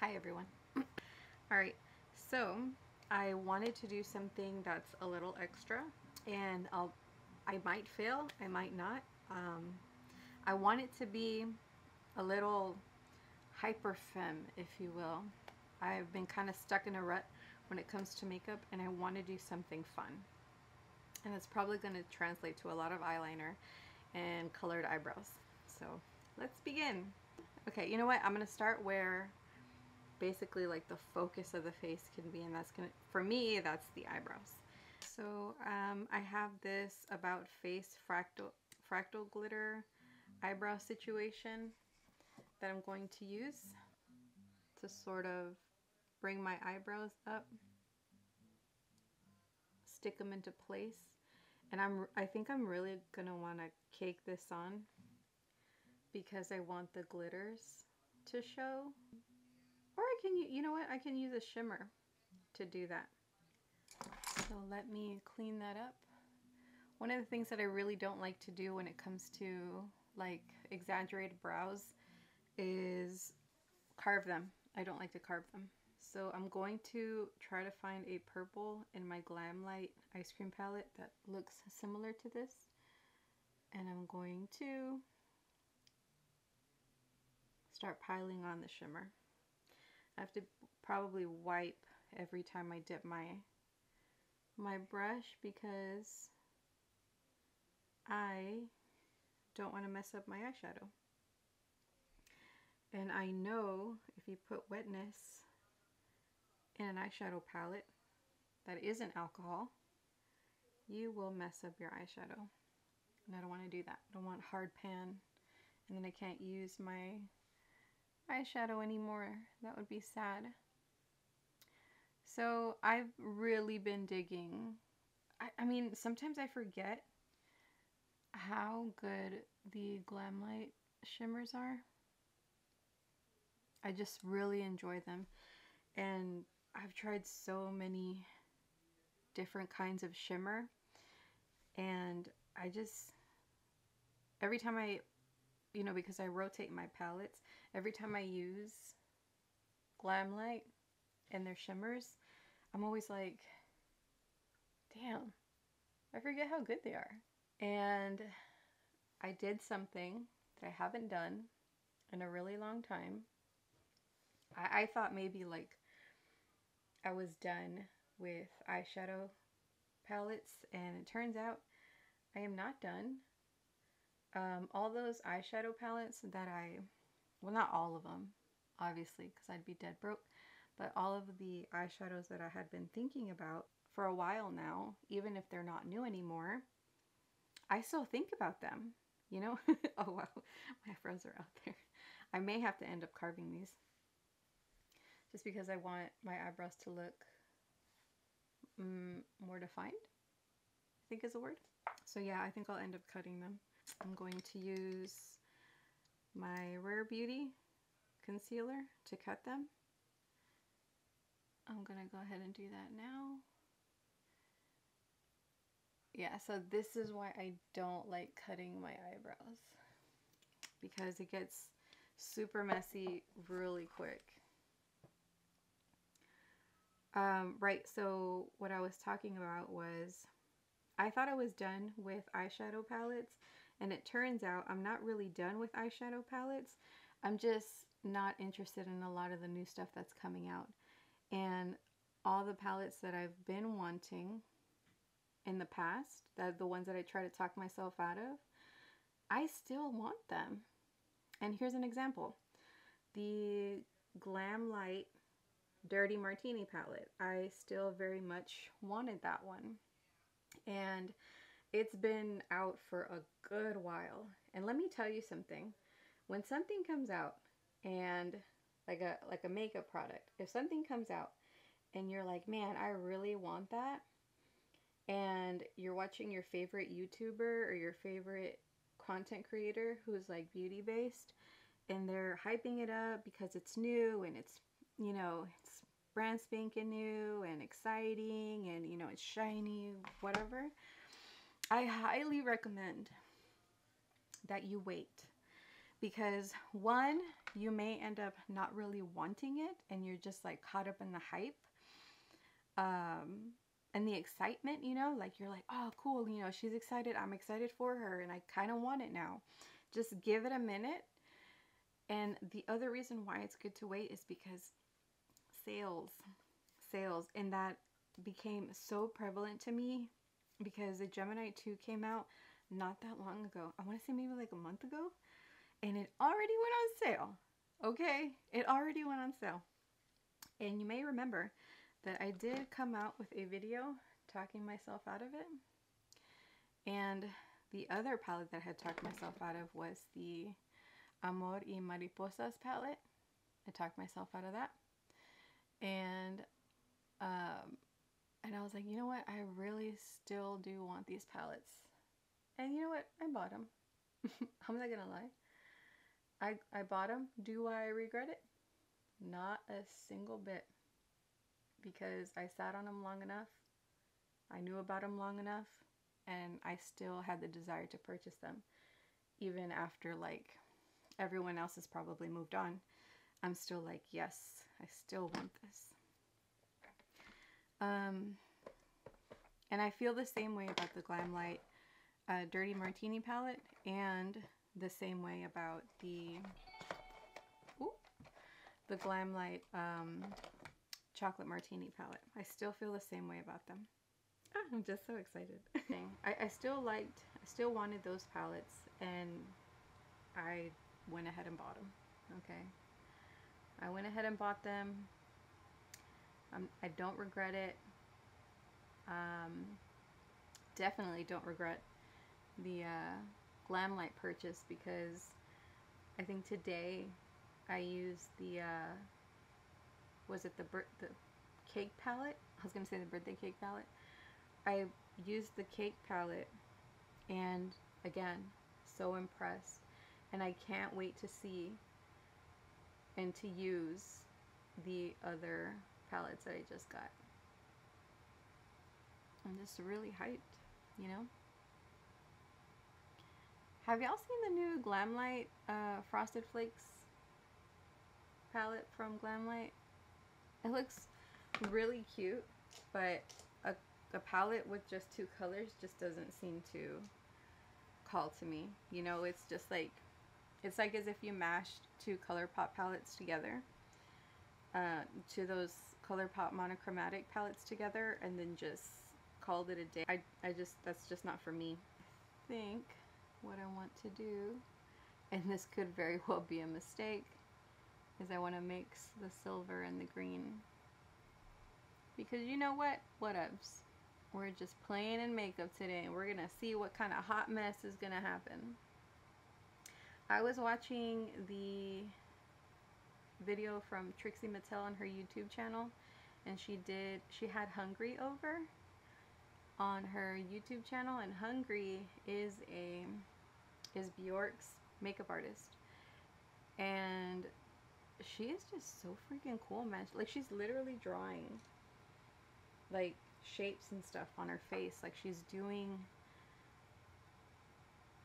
Hi everyone. Alright, so I wanted to do something that's a little extra and I'll, I might fail, I might not. Um, I want it to be a little hyper femme, if you will. I've been kind of stuck in a rut when it comes to makeup and I want to do something fun. And it's probably going to translate to a lot of eyeliner and colored eyebrows. So let's begin. Okay, you know what? I'm going to start where basically like the focus of the face can be and that's gonna for me that's the eyebrows. So um, I have this about face fractal fractal glitter eyebrow situation that I'm going to use to sort of bring my eyebrows up stick them into place and I'm I think I'm really gonna want to cake this on because I want the glitters to show can, you know what, I can use a shimmer to do that. So let me clean that up. One of the things that I really don't like to do when it comes to like exaggerated brows is carve them. I don't like to carve them. So I'm going to try to find a purple in my Glamlite ice cream palette that looks similar to this. And I'm going to start piling on the shimmer. I have to probably wipe every time I dip my my brush because I don't want to mess up my eyeshadow. And I know if you put wetness in an eyeshadow palette that isn't alcohol, you will mess up your eyeshadow. And I don't want to do that. I don't want hard pan and then I can't use my eyeshadow anymore. That would be sad. So I've really been digging. I, I mean, sometimes I forget how good the Glamlite shimmers are. I just really enjoy them. And I've tried so many different kinds of shimmer. And I just, every time I you know, because I rotate my palettes, every time I use Glamlite and their shimmers, I'm always like, damn, I forget how good they are. And I did something that I haven't done in a really long time. I, I thought maybe like I was done with eyeshadow palettes and it turns out I am not done um, all those eyeshadow palettes that I, well not all of them, obviously, because I'd be dead broke, but all of the eyeshadows that I had been thinking about for a while now, even if they're not new anymore, I still think about them, you know? oh wow, my eyebrows are out there. I may have to end up carving these just because I want my eyebrows to look mm, more defined, I think is a word. So yeah, I think I'll end up cutting them. I'm going to use my Rare Beauty concealer to cut them. I'm going to go ahead and do that now. Yeah, so this is why I don't like cutting my eyebrows. Because it gets super messy really quick. Um, right, so what I was talking about was I thought I was done with eyeshadow palettes and it turns out I'm not really done with eyeshadow palettes. I'm just not interested in a lot of the new stuff that's coming out. And all the palettes that I've been wanting in the past, that the ones that I try to talk myself out of, I still want them. And here's an example. The Glamlite Dirty Martini palette. I still very much wanted that one. And it's been out for a good while. And let me tell you something. When something comes out and like a like a makeup product, if something comes out and you're like, "Man, I really want that." And you're watching your favorite YouTuber or your favorite content creator who's like beauty based and they're hyping it up because it's new and it's, you know, it's brand spanking new and exciting and, you know, it's shiny, whatever I highly recommend that you wait because one, you may end up not really wanting it and you're just like caught up in the hype. Um, and the excitement, you know, like you're like, oh, cool, you know, she's excited. I'm excited for her and I kind of want it now. Just give it a minute. And the other reason why it's good to wait is because sales, sales, and that became so prevalent to me because the Gemini 2 came out not that long ago. I want to say maybe like a month ago. And it already went on sale. Okay? It already went on sale. And you may remember that I did come out with a video talking myself out of it. And the other palette that I had talked myself out of was the Amor y Mariposas palette. I talked myself out of that. And um, and I was like, you know what? I really still do want these palettes. And you know what? I bought them. I'm not gonna lie. I, I bought them. Do I regret it? Not a single bit. Because I sat on them long enough. I knew about them long enough. And I still had the desire to purchase them. Even after like everyone else has probably moved on. I'm still like, yes, I still want this. Um, and I feel the same way about the Glamlite uh, Dirty Martini palette and the same way about the ooh, the Glamlite um, Chocolate Martini palette. I still feel the same way about them. Oh, I'm just so excited. I, I still liked, I still wanted those palettes and I went ahead and bought them. Okay. I went ahead and bought them. Um, I don't regret it. Um, definitely don't regret the uh, light purchase because I think today I used the, uh, was it the, the cake palette? I was going to say the birthday cake palette. I used the cake palette and again, so impressed. And I can't wait to see and to use the other palettes that I just got. I'm just really hyped, you know? Have y'all seen the new Glamlite uh, Frosted Flakes palette from Glamlite? It looks really cute, but a, a palette with just two colors just doesn't seem to call to me. You know, it's just like, it's like as if you mashed two ColourPop palettes together, uh, to those ColourPop monochromatic palettes together, and then just called it a day. I, I just, that's just not for me. Think what I want to do, and this could very well be a mistake, is I want to mix the silver and the green. Because you know what? What Whatevs. We're just playing in makeup today, and we're going to see what kind of hot mess is going to happen. I was watching the video from Trixie Mattel on her YouTube channel, and she did, she had Hungry over on her YouTube channel, and Hungry is a is Bjork's makeup artist, and she is just so freaking cool, man. Like she's literally drawing like shapes and stuff on her face, like she's doing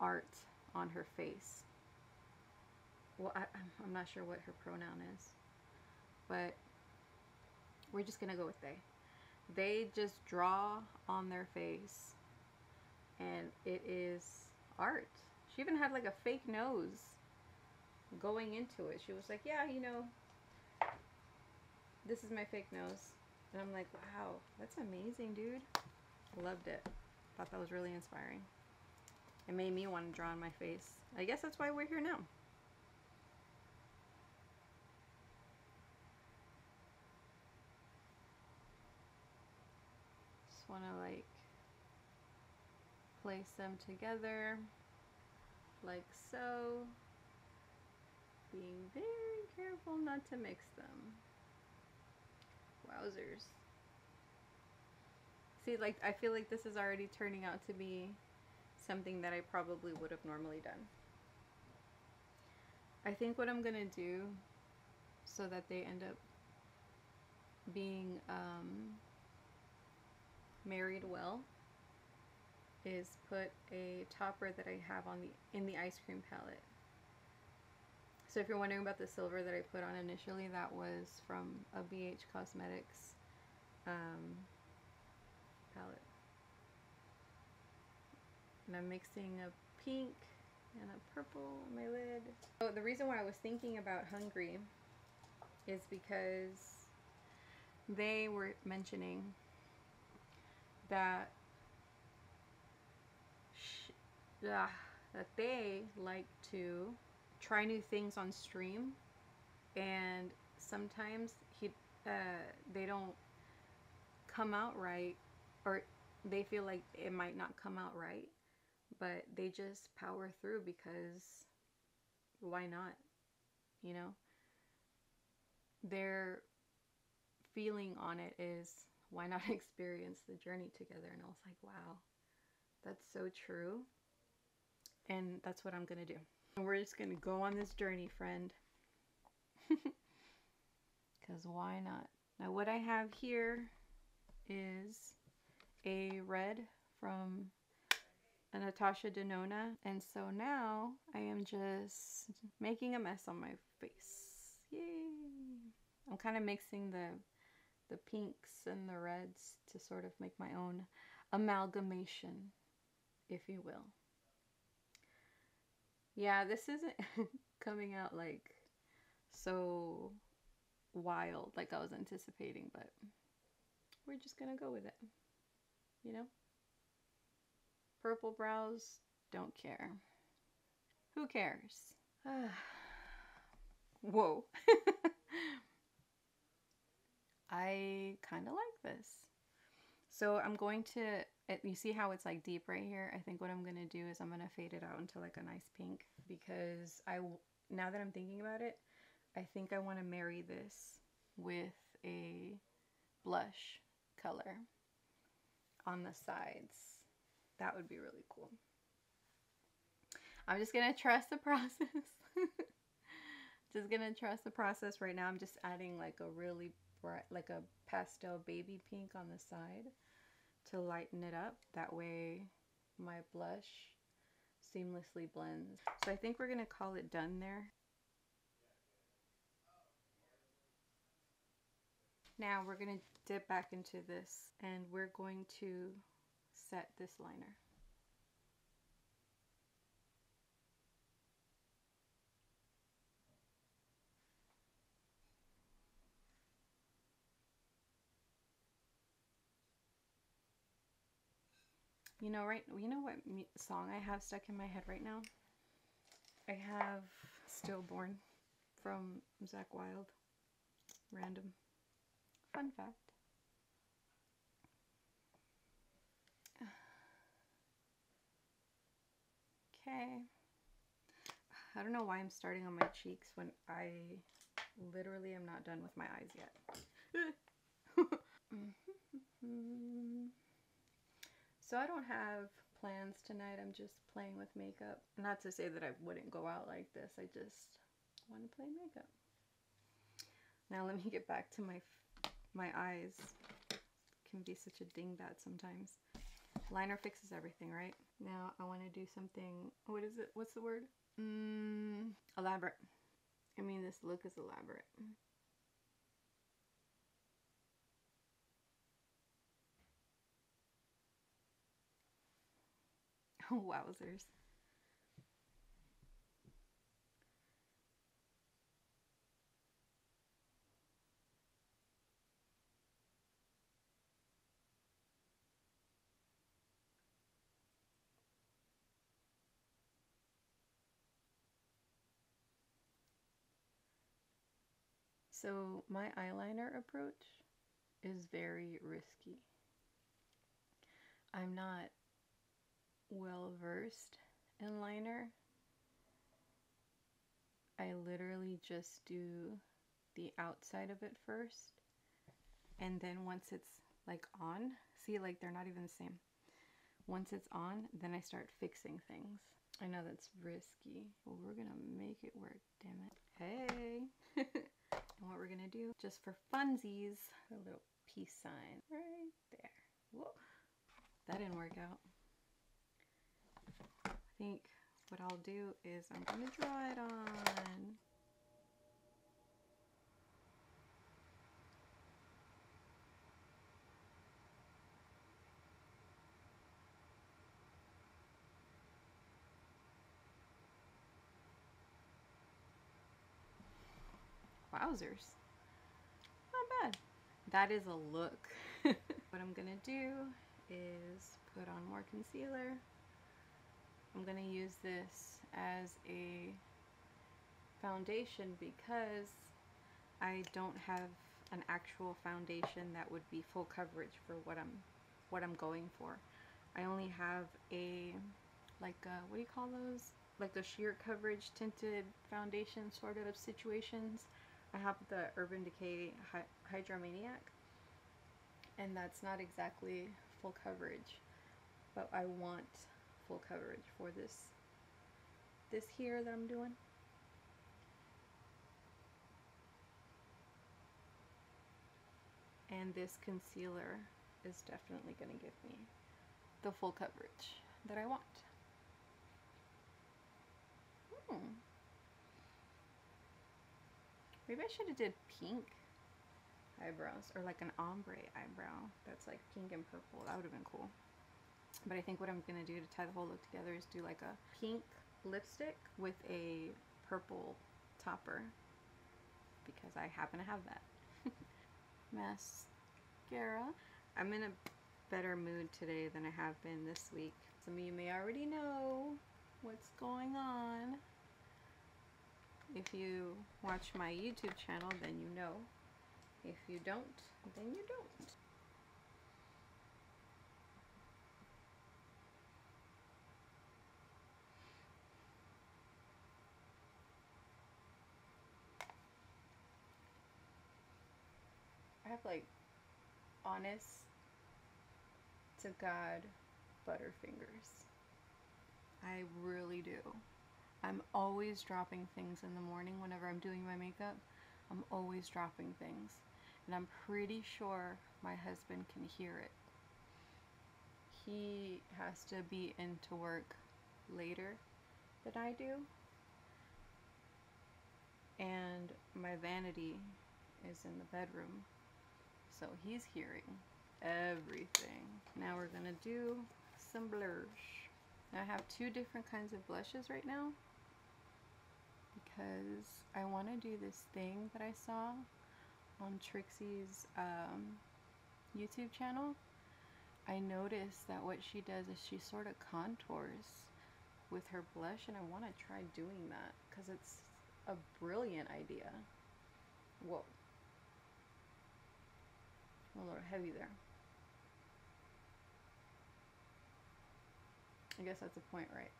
art on her face. Well, I, I'm not sure what her pronoun is, but we're just gonna go with they they just draw on their face and it is art. She even had like a fake nose going into it. She was like, yeah, you know, this is my fake nose. And I'm like, wow, that's amazing, dude. Loved it. Thought that was really inspiring. It made me want to draw on my face. I guess that's why we're here now. Want to like place them together like so. Being very careful not to mix them. Wowzers. See like I feel like this is already turning out to be something that I probably would have normally done. I think what I'm gonna do so that they end up being um, married well is put a topper that I have on the in the ice cream palette So if you're wondering about the silver that I put on initially, that was from a BH Cosmetics um, palette. And I'm mixing a pink and a purple on my lid. So the reason why I was thinking about Hungry is because they were mentioning that uh, that they like to try new things on stream. And sometimes he uh, they don't come out right or they feel like it might not come out right but they just power through because why not you know? Their feeling on it is why not experience the journey together and i was like wow that's so true and that's what i'm gonna do and we're just gonna go on this journey friend because why not now what i have here is a red from Natasha Denona. And so now I am just making a mess on my face. Yay! I'm kind of mixing the the pinks and the reds to sort of make my own amalgamation, if you will. Yeah, this isn't coming out like so wild like I was anticipating, but we're just gonna go with it. You know? Purple brows, don't care. Who cares? Whoa. I kind of like this. So I'm going to, you see how it's like deep right here? I think what I'm going to do is I'm going to fade it out into like a nice pink because I, now that I'm thinking about it, I think I want to marry this with a blush color on the sides. That would be really cool. I'm just going to trust the process. just going to trust the process right now. I'm just adding like a really bright, like a pastel baby pink on the side to lighten it up. That way my blush seamlessly blends. So I think we're going to call it done there. Now we're going to dip back into this and we're going to set this liner. You know, right? You know what song I have stuck in my head right now? I have Stillborn from Zakk Wylde. Random. Fun fact. Okay. I don't know why I'm starting on my cheeks when I literally am not done with my eyes yet. Mm-hmm. So I don't have plans tonight. I'm just playing with makeup. Not to say that I wouldn't go out like this. I just want to play makeup. Now let me get back to my my eyes. Can be such a dingbat sometimes. Liner fixes everything, right? Now I want to do something, what is it? What's the word? Mm, elaborate. I mean, this look is elaborate. wowzers. So my eyeliner approach is very risky. I'm not well versed in liner. I literally just do the outside of it first. And then once it's like on, see like they're not even the same. Once it's on, then I start fixing things. I know that's risky, but we're gonna make it work, damn it. Hey! And what we're gonna do, just for funsies, a little peace sign right there. Whoa, that didn't work out. I think what I'll do is I'm going to draw it on. Wowzers. Not bad. That is a look. what I'm going to do is put on more concealer. I'm gonna use this as a foundation because I don't have an actual foundation that would be full coverage for what I'm what I'm going for. I only have a like a, what do you call those? Like the sheer coverage tinted foundation sort of situations. I have the Urban Decay Hy Hydromaniac and that's not exactly full coverage but I want full coverage for this this here that I'm doing. And this concealer is definitely going to give me the full coverage that I want. Hmm. Maybe I should have did pink eyebrows or like an ombre eyebrow that's like pink and purple. That would have been cool. But I think what I'm going to do to tie the whole look together is do like a pink lipstick with a purple topper because I happen to have that. Mascara. I'm in a better mood today than I have been this week. Some of you may already know what's going on. If you watch my YouTube channel, then you know. If you don't, then you don't. Have like honest to God butterfingers. I really do. I'm always dropping things in the morning whenever I'm doing my makeup. I'm always dropping things. And I'm pretty sure my husband can hear it. He has to be into work later than I do. And my vanity is in the bedroom. So he's hearing everything. Now we're gonna do some blush. Now I have two different kinds of blushes right now because I want to do this thing that I saw on Trixie's um, YouTube channel. I noticed that what she does is she sort of contours with her blush and I want to try doing that because it's a brilliant idea. Whoa. A little heavy there. I guess that's a point, right?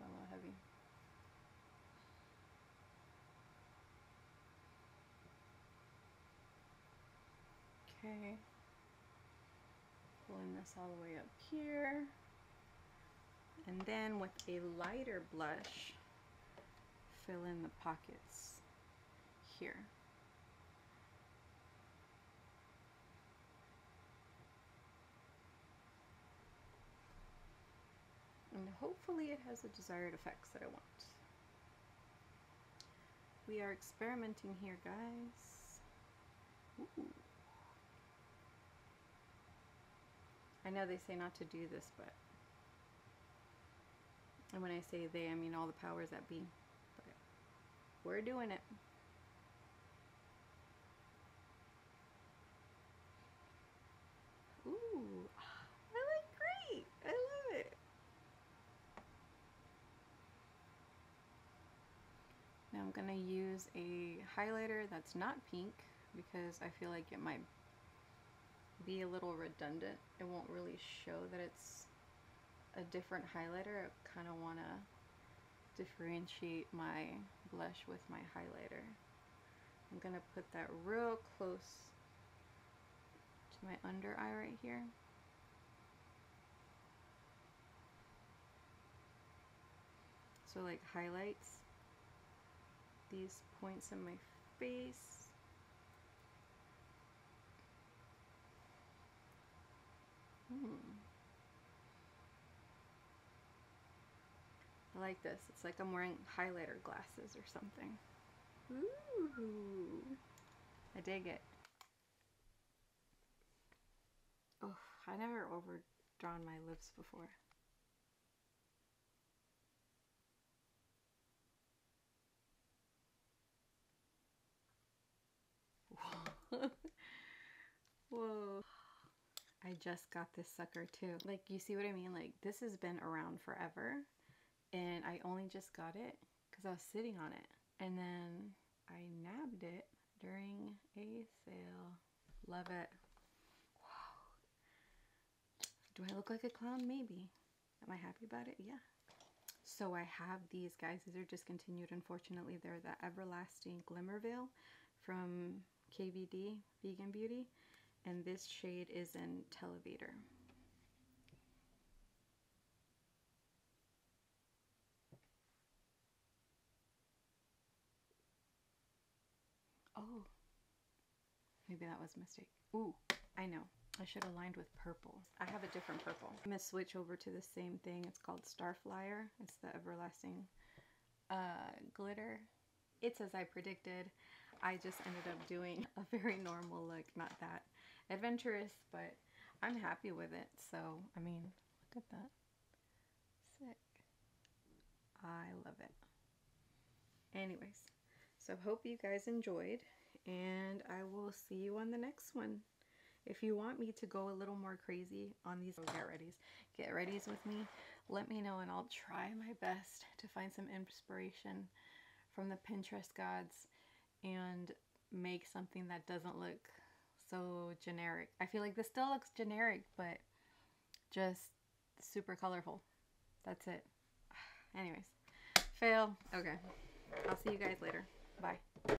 A little heavy. Okay. Pulling this all the way up here. And then with a lighter blush, fill in the pockets here. And hopefully it has the desired effects that I want. We are experimenting here, guys. Ooh. I know they say not to do this, but and when I say they, I mean all the powers that be. But we're doing it. Ooh, I look great. I love it. Now I'm going to use a highlighter that's not pink because I feel like it might be a little redundant. It won't really show that it's a different highlighter. I kind of want to differentiate my blush with my highlighter. I'm going to put that real close to my under eye right here. So like highlights these points in my face Hmm. I like this. It's like I'm wearing highlighter glasses or something. Ooh. I dig it. Oh, I never overdrawn my lips before. I just got this sucker too. Like, you see what I mean? Like, this has been around forever. And I only just got it because I was sitting on it. And then I nabbed it during a sale. Love it. Wow. Do I look like a clown? Maybe. Am I happy about it? Yeah. So I have these guys. These are discontinued, unfortunately. They're the Everlasting Glimmer Veil from KVD Vegan Beauty. And this shade is in Televator. Oh, maybe that was a mistake. Ooh, I know. I should have lined with purple. I have a different purple. I'm going to switch over to the same thing. It's called Starflyer. It's the Everlasting uh, glitter. It's as I predicted. I just ended up doing a very normal look. Not that adventurous, but I'm happy with it. So, I mean, look at that. Sick. I love it. Anyways, so hope you guys enjoyed and I will see you on the next one. If you want me to go a little more crazy on these get readies, get readies with me, let me know and I'll try my best to find some inspiration from the Pinterest gods and make something that doesn't look so generic. I feel like this still looks generic, but just super colorful. That's it. Anyways, fail. Okay. I'll see you guys later. Bye.